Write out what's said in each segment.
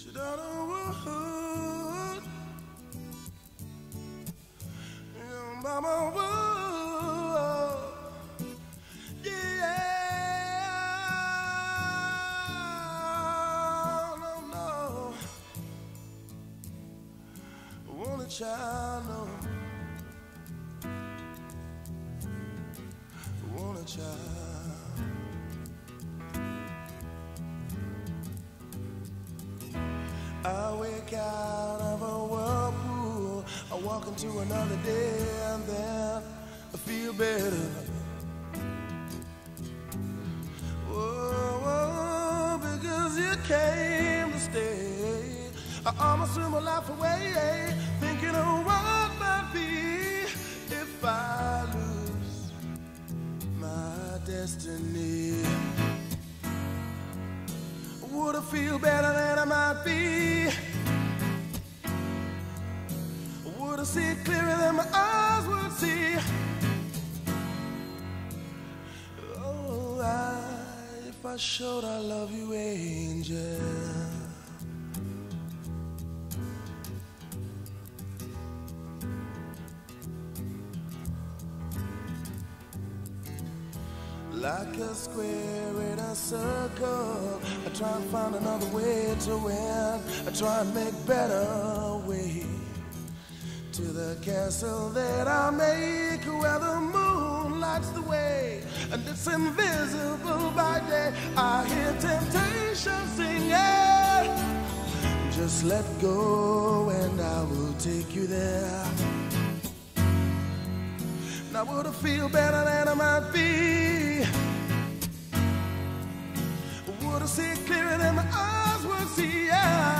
Shadowwood. Yeah, Mama Wood. Yeah. No, no. A child, no. Want a child. Walk into another day and then I feel better. Oh, because you came to stay. I almost threw my life away, thinking of what might be if I lose my destiny. Would I feel better than I might be? I see clearer than my eyes would see? Oh, I, if I showed I love you, angel. Like a square in a circle, I try and find another way to win. I try and make better way to the castle that I make, where the moon lights the way, and it's invisible by day. I hear temptation singing. Just let go, and I will take you there. Now would I feel better than I might be? Would I see clearer than my eyes would see? Yeah.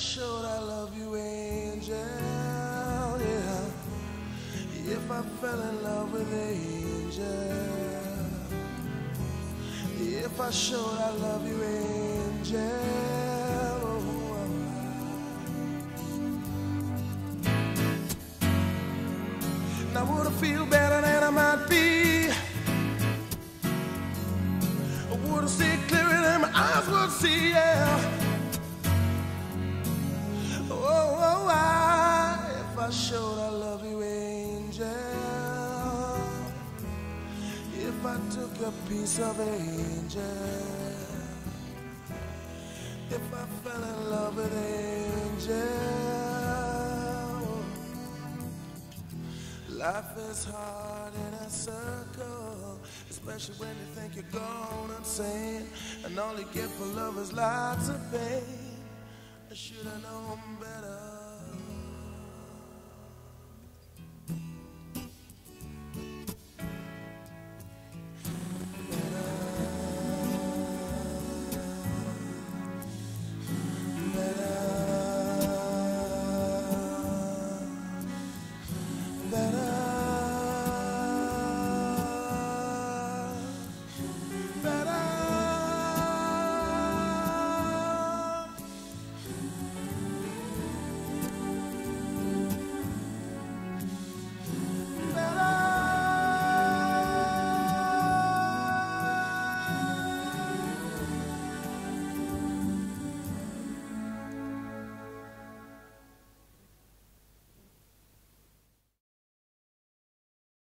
Showed I love you, angel, yeah. If I fell in love with angel, if I showed I love you, angel. oh, I feel better than I might be? I see clearer than my eyes would see? Yeah. Showed I love you, angel. If I took a piece of angel. If I fell in love with angel. Life is hard in a circle, especially when you think you're going insane, and all you get for love is lots of pain. I should have known better.